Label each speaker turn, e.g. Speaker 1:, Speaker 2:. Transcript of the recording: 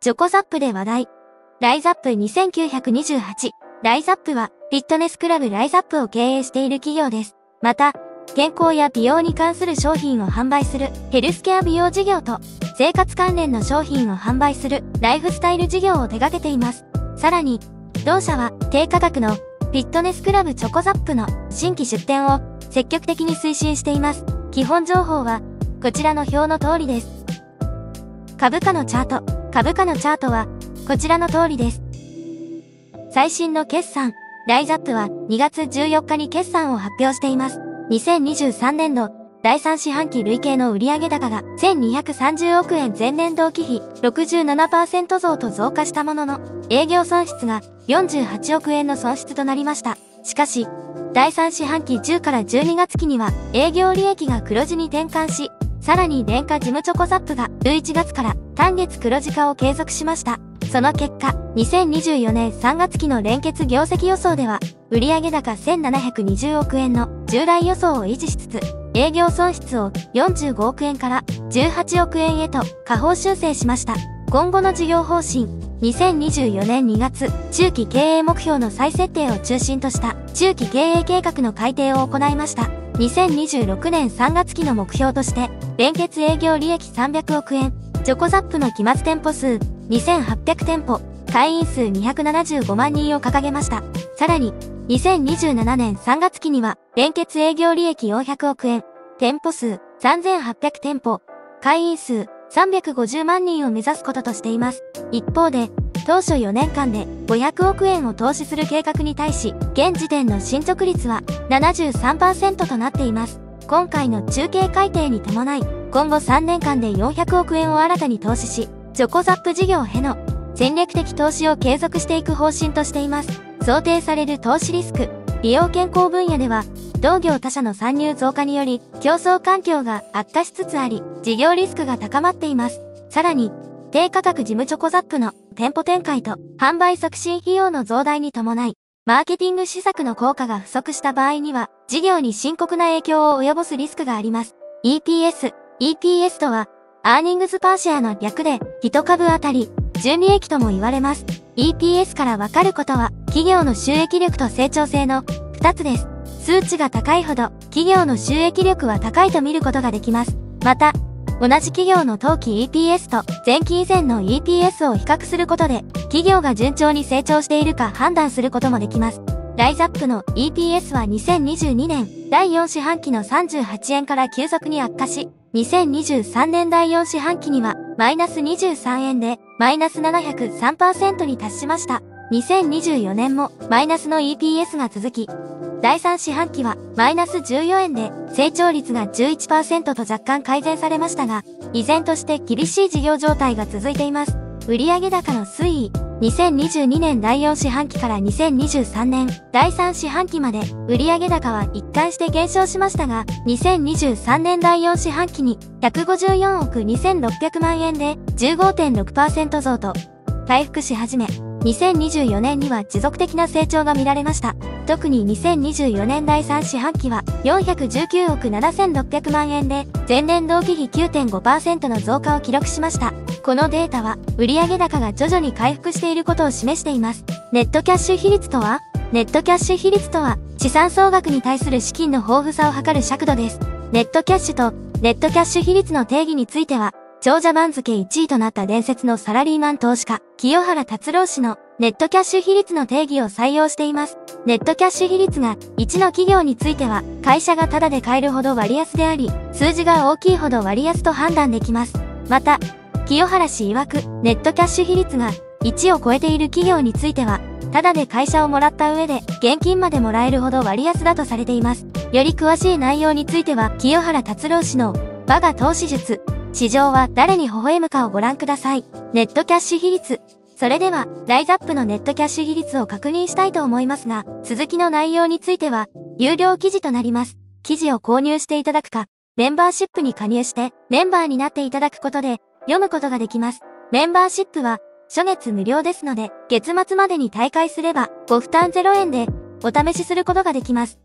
Speaker 1: チョコザップで話題。ライザップ2928。ライザップは、フィットネスクラブライザップを経営している企業です。また、健康や美容に関する商品を販売するヘルスケア美容事業と、生活関連の商品を販売するライフスタイル事業を手掛けています。さらに、同社は低価格のフィットネスクラブチョコザップの新規出店を積極的に推進しています。基本情報は、こちらの表の通りです。株価のチャート。株価のチャートは、こちらの通りです。最新の決算、ライザップは2月14日に決算を発表しています。2023年度、第3四半期累計の売上高が1230億円前年同期比67%増と増加したものの、営業損失が48億円の損失となりました。しかし、第3四半期10から12月期には営業利益が黒字に転換し、さらに電化事務チョコザップが11月から単月黒字化を継続しました。その結果、2024年3月期の連結業績予想では、売上高1720億円の従来予想を維持しつつ、営業損失を45億円から18億円へと下方修正しました。今後の事業方針、2024年2月、中期経営目標の再設定を中心とした中期経営計画の改定を行いました。2026年3月期の目標として、連結営業利益300億円、チョコザップの期末店舗数2800店舗、会員数275万人を掲げました。さらに、2027年3月期には、連結営業利益400億円、店舗数3800店舗、会員数350万人を目指すこととしています。一方で、当初4年間で500億円を投資する計画に対し、現時点の進捗率は73%となっています。今回の中継改定に伴い、今後3年間で400億円を新たに投資し、チョコザップ事業への戦略的投資を継続していく方針としています。想定される投資リスク、美容健康分野では、同業他社の参入増加により、競争環境が悪化しつつあり、事業リスクが高まっています。さらに、低価格事務チョコザップの店舗展開と販売促進費用の増大に伴い、マーケティング施策の効果が不足した場合には、事業に深刻な影響を及ぼすリスクがあります。EPS、EPS とは、アーニングズパーシェアの略で、1株当たり、純利益とも言われます。EPS からわかることは、企業の収益力と成長性の2つです。数値が高いほど、企業の収益力は高いと見ることができます。また、同じ企業の当期 EPS と前期以前の EPS を比較することで、企業が順調に成長しているか判断することもできます。ライザップの EPS は2022年第4四半期の38円から急速に悪化し、2023年第4四半期にはマイナス23円でマイナス703%に達しました。2024年もマイナスの EPS が続き、第3四半期はマイナス14円で成長率が11%と若干改善されましたが、依然として厳しい事業状態が続いています。売上高の推移、2022年第4四半期から2023年第3四半期まで売上高は一貫して減少しましたが、2023年第4四半期に154億2600万円で15.6%増と回復し始め、2024年には持続的な成長が見られました。特に2024年第3四半期は419億7600万円で前年同期比9.5%の増加を記録しました。このデータは売上高が徐々に回復していることを示しています。ネットキャッシュ比率とはネットキャッシュ比率とは資産総額に対する資金の豊富さを測る尺度です。ネットキャッシュとネットキャッシュ比率の定義については長者番付1位となった伝説のサラリーマン投資家、清原達郎氏のネットキャッシュ比率の定義を採用しています。ネットキャッシュ比率が1の企業については、会社がタダで買えるほど割安であり、数字が大きいほど割安と判断できます。また、清原氏曰く、ネットキャッシュ比率が1を超えている企業については、タダで会社をもらった上で、現金までもらえるほど割安だとされています。より詳しい内容については、清原達郎氏の、我が投資術、市場は誰に微笑むかをご覧ください。ネットキャッシュ比率。それでは、ライズアップのネットキャッシュ比率を確認したいと思いますが、続きの内容については、有料記事となります。記事を購入していただくか、メンバーシップに加入して、メンバーになっていただくことで、読むことができます。メンバーシップは、初月無料ですので、月末までに退会すれば、ご負担0円で、お試しすることができます。